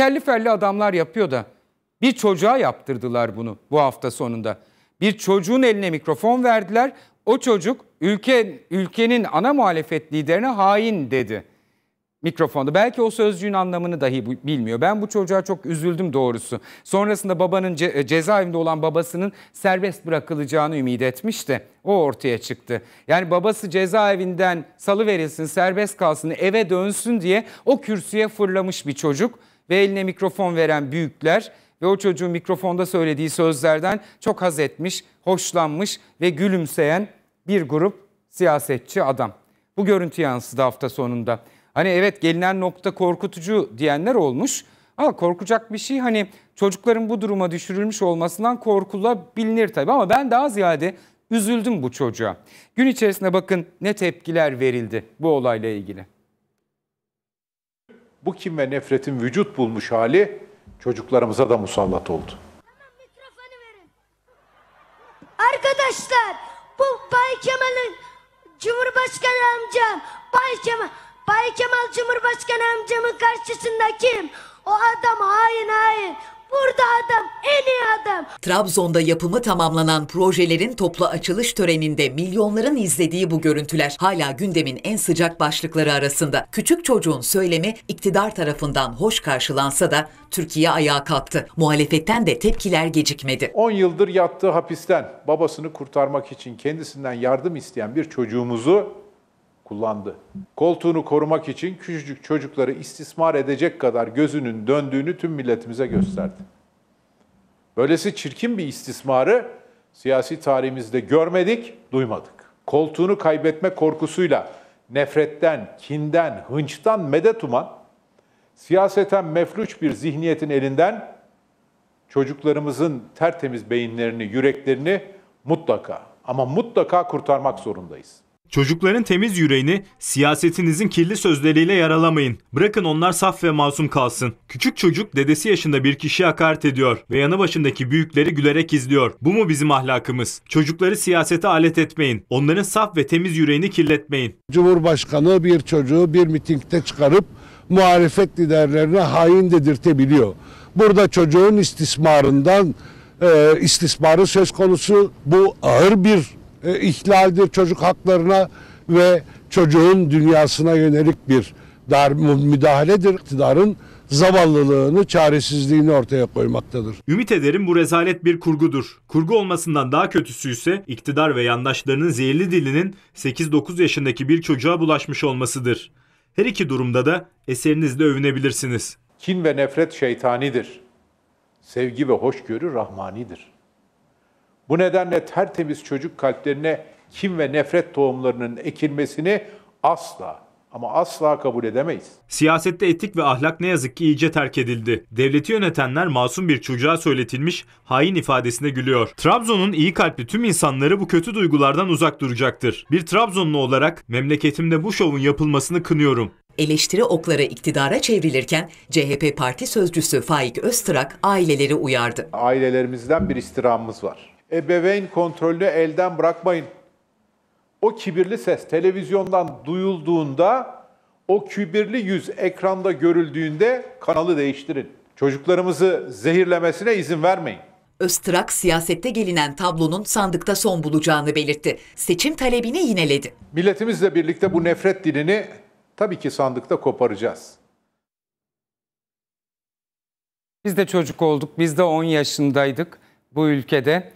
kelli felli adamlar yapıyor da bir çocuğa yaptırdılar bunu bu hafta sonunda. Bir çocuğun eline mikrofon verdiler. O çocuk ülke ülkenin ana muhalefet liderine hain dedi mikrofonda. Belki o sözcüğün anlamını dahi bilmiyor. Ben bu çocuğa çok üzüldüm doğrusu. Sonrasında babanın ce e, cezaevinde olan babasının serbest bırakılacağını ümit etmişti. O ortaya çıktı. Yani babası cezaevinden salı verilsin, serbest kalsın, eve dönsün diye o kürsüye fırlamış bir çocuk ve eline mikrofon veren büyükler ve o çocuğun mikrofonda söylediği sözlerden çok haz etmiş, hoşlanmış ve gülümseyen bir grup siyasetçi adam. Bu görüntü yansıdı hafta sonunda. Hani evet gelinen nokta korkutucu diyenler olmuş. Ama korkacak bir şey hani çocukların bu duruma düşürülmüş olmasından korkulabilir tabii ama ben daha ziyade üzüldüm bu çocuğa. Gün içerisinde bakın ne tepkiler verildi bu olayla ilgili. Bu kim ve nefretin vücut bulmuş hali çocuklarımıza da musallat oldu. Arkadaşlar bu Bay Kemal'in Cumhurbaşkanı amcam Bay Kemal Bay Kemal Cumhurbaşkanı amcamın karşısında kim? O adam hain hain. Burada adam, en iyi adam. Trabzon'da yapımı tamamlanan projelerin toplu açılış töreninde milyonların izlediği bu görüntüler hala gündemin en sıcak başlıkları arasında. Küçük çocuğun söylemi iktidar tarafından hoş karşılansa da Türkiye ayağa kalktı. Muhalefetten de tepkiler gecikmedi. 10 yıldır yattığı hapisten babasını kurtarmak için kendisinden yardım isteyen bir çocuğumuzu kullandı. Koltuğunu korumak için küçücük çocukları istismar edecek kadar gözünün döndüğünü tüm milletimize gösterdi. Böylesi çirkin bir istismarı siyasi tarihimizde görmedik, duymadık. Koltuğunu kaybetme korkusuyla nefretten, kinden, hınçtan medet uman, siyaseten mefluç bir zihniyetin elinden çocuklarımızın tertemiz beyinlerini, yüreklerini mutlaka ama mutlaka kurtarmak zorundayız. Çocukların temiz yüreğini siyasetinizin kirli sözleriyle yaralamayın. Bırakın onlar saf ve masum kalsın. Küçük çocuk dedesi yaşında bir kişiye hakaret ediyor ve yanı başındaki büyükleri gülerek izliyor. Bu mu bizim ahlakımız? Çocukları siyasete alet etmeyin. Onların saf ve temiz yüreğini kirletmeyin. Cumhurbaşkanı bir çocuğu bir mitingde çıkarıp muhalefet liderlerine hain dedirtebiliyor. Burada çocuğun istismarından e, istismarı söz konusu bu ağır bir e, ihlaldir çocuk haklarına ve çocuğun dünyasına yönelik bir dar müdahaledir. İktidarın zavallılığını, çaresizliğini ortaya koymaktadır. Ümit ederim bu rezalet bir kurgudur. Kurgu olmasından daha kötüsü ise iktidar ve yandaşlarının zehirli dilinin 8-9 yaşındaki bir çocuğa bulaşmış olmasıdır. Her iki durumda da eserinizle övünebilirsiniz. Kin ve nefret şeytanidir. Sevgi ve hoşgörü rahmanidir. Bu nedenle tertemiz çocuk kalplerine kim ve nefret tohumlarının ekilmesini asla ama asla kabul edemeyiz. Siyasette etik ve ahlak ne yazık ki iyice terk edildi. Devleti yönetenler masum bir çocuğa söyletilmiş hain ifadesine gülüyor. Trabzon'un iyi kalpli tüm insanları bu kötü duygulardan uzak duracaktır. Bir Trabzonlu olarak memleketimde bu şovun yapılmasını kınıyorum. Eleştiri okları iktidara çevrilirken CHP parti sözcüsü Faik Öztrak aileleri uyardı. Ailelerimizden bir istirhamımız var ebeveyn kontrolünü elden bırakmayın. O kibirli ses televizyondan duyulduğunda, o kibirli yüz ekranda görüldüğünde kanalı değiştirin. Çocuklarımızı zehirlemesine izin vermeyin. Öztrak siyasette gelinen tablonun sandıkta son bulacağını belirtti. Seçim talebini yineledi. Milletimizle birlikte bu nefret dilini tabii ki sandıkta koparacağız. Biz de çocuk olduk, biz de 10 yaşındaydık bu ülkede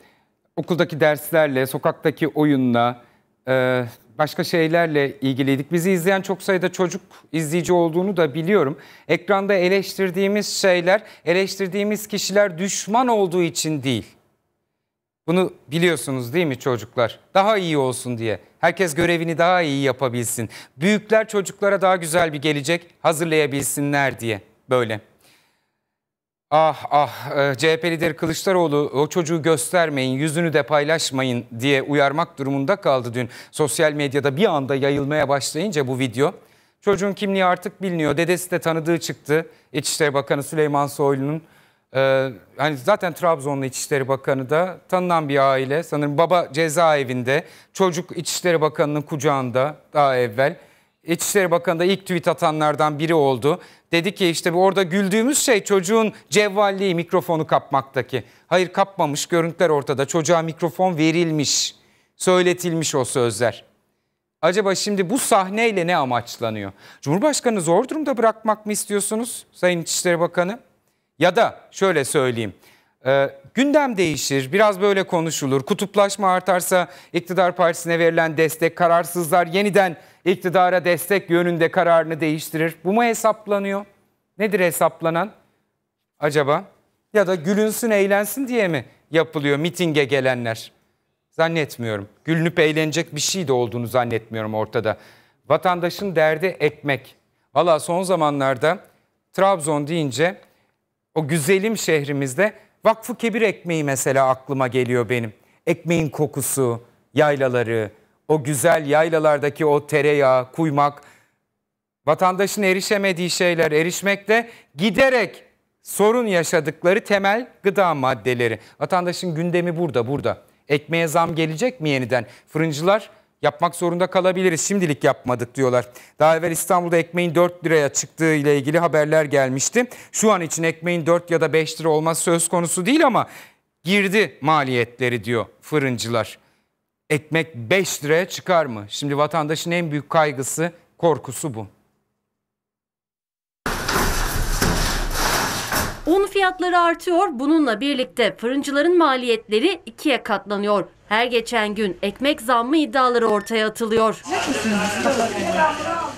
okuldaki derslerle, sokaktaki oyunla, e, başka şeylerle ilgiliydik. Bizi izleyen çok sayıda çocuk izleyici olduğunu da biliyorum. Ekranda eleştirdiğimiz şeyler, eleştirdiğimiz kişiler düşman olduğu için değil. Bunu biliyorsunuz değil mi çocuklar? Daha iyi olsun diye. Herkes görevini daha iyi yapabilsin. Büyükler çocuklara daha güzel bir gelecek hazırlayabilsinler diye böyle. Ah ah e, CHP lideri Kılıçdaroğlu o çocuğu göstermeyin yüzünü de paylaşmayın diye uyarmak durumunda kaldı dün. Sosyal medyada bir anda yayılmaya başlayınca bu video. Çocuğun kimliği artık biliniyor. Dedesi de tanıdığı çıktı. İçişleri Bakanı Süleyman Soylu'nun. Ee, hani zaten Trabzonlu İçişleri Bakanı da tanınan bir aile. Sanırım baba cezaevinde. Çocuk İçişleri Bakanı'nın kucağında daha evvel. İçişleri Bakanı da ilk tweet atanlardan biri oldu. Dedi ki işte orada güldüğümüz şey çocuğun cevvalliği mikrofonu kapmaktaki. Hayır kapmamış görüntüler ortada. Çocuğa mikrofon verilmiş, söyletilmiş o sözler. Acaba şimdi bu sahneyle ne amaçlanıyor? Cumhurbaşkanı zor durumda bırakmak mı istiyorsunuz Sayın İçişleri Bakanı? Ya da şöyle söyleyeyim. E, gündem değişir, biraz böyle konuşulur. Kutuplaşma artarsa iktidar partisine verilen destek, kararsızlar yeniden iktidara destek yönünde kararını değiştirir. Bu mu hesaplanıyor? Nedir hesaplanan acaba? Ya da gülünsün, eğlensin diye mi yapılıyor mitinge gelenler? Zannetmiyorum. Gülünüp eğlenecek bir şey de olduğunu zannetmiyorum ortada. Vatandaşın derdi ekmek. Valla son zamanlarda Trabzon deyince o güzelim şehrimizde Vakfı Kebir ekmeği mesela aklıma geliyor benim. Ekmeğin kokusu, yaylaları, o güzel yaylalardaki o tereyağı, kuymak, vatandaşın erişemediği şeyler erişmekte giderek sorun yaşadıkları temel gıda maddeleri. Vatandaşın gündemi burada, burada. Ekmeğe zam gelecek mi yeniden? Fırıncılar yapmak zorunda kalabiliriz. Şimdilik yapmadık diyorlar. Daha evvel İstanbul'da ekmeğin 4 liraya çıktığı ile ilgili haberler gelmişti. Şu an için ekmeğin 4 ya da 5 lira olması söz konusu değil ama girdi maliyetleri diyor fırıncılar. Ekmek 5 liraya çıkar mı? Şimdi vatandaşın en büyük kaygısı, korkusu bu. Un fiyatları artıyor. Bununla birlikte fırıncıların maliyetleri ikiye katlanıyor. Her geçen gün ekmek zammı iddiaları ortaya atılıyor.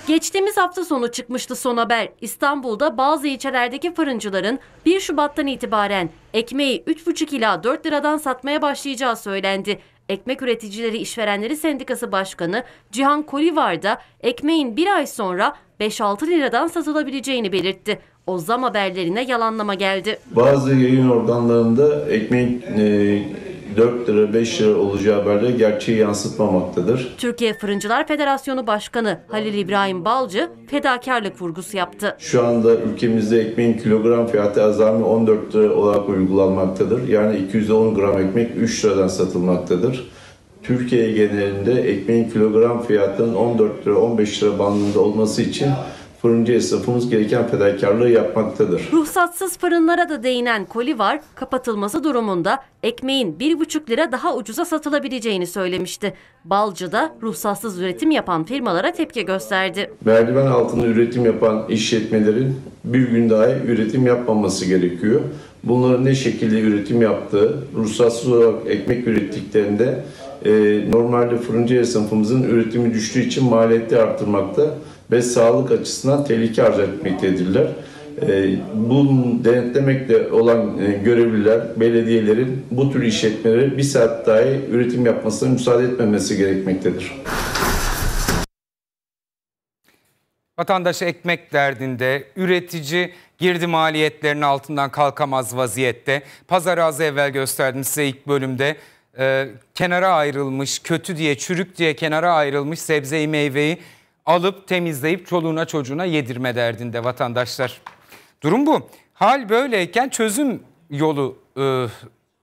Geçtiğimiz hafta sonu çıkmıştı son haber. İstanbul'da bazı ilçelerdeki fırıncıların 1 Şubat'tan itibaren ekmeği 3,5 ila 4 liradan satmaya başlayacağı söylendi. Ekmek Üreticileri İşverenleri Sendikası Başkanı Cihan Kolivar da ekmeğin bir ay sonra 5-6 liradan satılabileceğini belirtti. O zam haberlerine yalanlama geldi. Bazı yayın organlarında ekmeğin e, 4 lira 5 lira olacağı haberleri gerçeği yansıtmamaktadır. Türkiye Fırıncılar Federasyonu Başkanı Halil İbrahim Balcı fedakarlık vurgusu yaptı. Şu anda ülkemizde ekmeğin kilogram fiyatı azami 14 lira olarak uygulanmaktadır. Yani 210 gram ekmek 3 liradan satılmaktadır. Türkiye genelinde ekmeğin kilogram fiyatının 14 lira 15 lira bandında olması için fırıncı esnafımız gereken fedakarlığı yapmaktadır. Ruhsatsız fırınlara da değinen Kolivar, kapatılması durumunda ekmeğin 1,5 lira daha ucuza satılabileceğini söylemişti. Balcı da ruhsatsız üretim yapan firmalara tepki gösterdi. Merdiven altında üretim yapan işletmelerin bir gün daha üretim yapmaması gerekiyor. Bunların ne şekilde üretim yaptığı, ruhsatsız olarak ekmek ürettiklerinde e, normalde fırıncı esnafımızın üretimi düştüğü için maliyeti arttırmakta ve sağlık açısından tehlike arz etmektedirler. E, bunu denetlemekte olan e, görevliler, belediyelerin bu tür işletmelere bir saat dahi üretim yapmasına müsaade etmemesi gerekmektedir. Vatandaş ekmek derdinde, üretici girdi maliyetlerinin altından kalkamaz vaziyette. Pazarı az evvel gösterdim size ilk bölümde. Ee, kenara ayrılmış, kötü diye, çürük diye kenara ayrılmış sebzeyi meyveyi alıp temizleyip çoluğuna çocuğuna yedirme derdinde vatandaşlar. Durum bu. Hal böyleyken çözüm yolu e,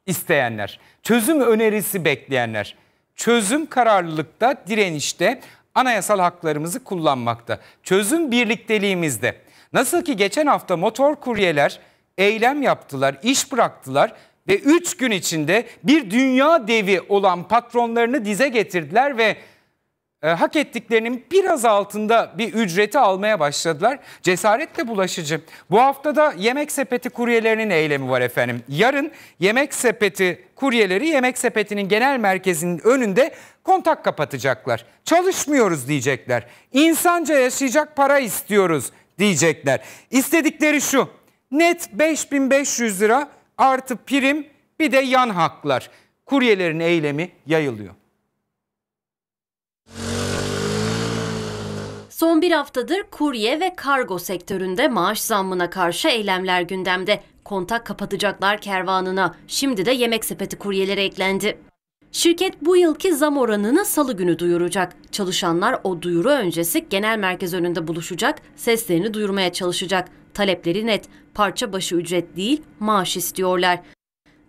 isteyenler, çözüm önerisi bekleyenler, çözüm kararlılıkta, direnişte, anayasal haklarımızı kullanmakta. Çözüm birlikteliğimizde. Nasıl ki geçen hafta motor kuryeler eylem yaptılar, iş bıraktılar ve 3 gün içinde bir dünya devi olan patronlarını dize getirdiler ve e, hak ettiklerinin biraz altında bir ücreti almaya başladılar. Cesaretle bulaşıcı. Bu haftada yemek sepeti kuryelerinin eylemi var efendim. Yarın yemek sepeti kuryeleri yemek sepetinin genel merkezinin önünde kontak kapatacaklar. Çalışmıyoruz diyecekler. İnsanca yaşayacak para istiyoruz diyecekler. İstedikleri şu net 5500 lira artı prim bir de yan haklar. Kuryelerin eylemi yayılıyor. Son bir haftadır kurye ve kargo sektöründe maaş zammına karşı eylemler gündemde. Kontak kapatacaklar kervanına. Şimdi de yemek sepeti kuryeleri eklendi. Şirket bu yılki zam oranını salı günü duyuracak. Çalışanlar o duyuru öncesi genel merkez önünde buluşacak, seslerini duyurmaya çalışacak. Talepleri net, parça başı ücret değil, maaş istiyorlar.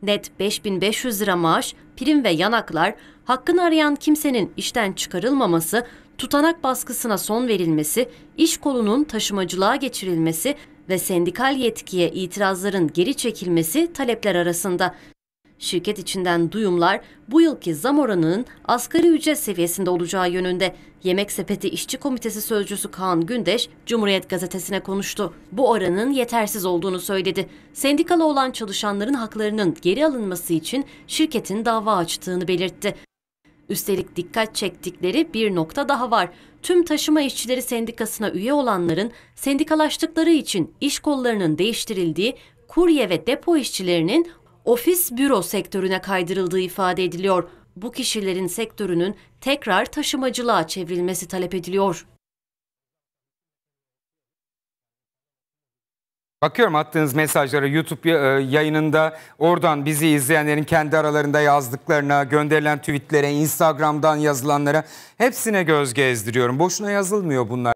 Net 5500 lira maaş, prim ve yanaklar, hakkını arayan kimsenin işten çıkarılmaması, Tutanak baskısına son verilmesi, iş kolunun taşımacılığa geçirilmesi ve sendikal yetkiye itirazların geri çekilmesi talepler arasında. Şirket içinden duyumlar bu yılki zam oranının asgari ücret seviyesinde olacağı yönünde. Yemek Sepeti İşçi Komitesi Sözcüsü Kaan Gündeş, Cumhuriyet Gazetesi'ne konuştu. Bu oranın yetersiz olduğunu söyledi. Sendikalı olan çalışanların haklarının geri alınması için şirketin dava açtığını belirtti. Üstelik dikkat çektikleri bir nokta daha var. Tüm taşıma işçileri sendikasına üye olanların sendikalaştıkları için iş kollarının değiştirildiği kurye ve depo işçilerinin ofis büro sektörüne kaydırıldığı ifade ediliyor. Bu kişilerin sektörünün tekrar taşımacılığa çevrilmesi talep ediliyor. Bakıyorum attığınız mesajlara YouTube e, yayınında oradan bizi izleyenlerin kendi aralarında yazdıklarına, gönderilen tweetlere, Instagram'dan yazılanlara hepsine göz gezdiriyorum. Boşuna yazılmıyor bunlar.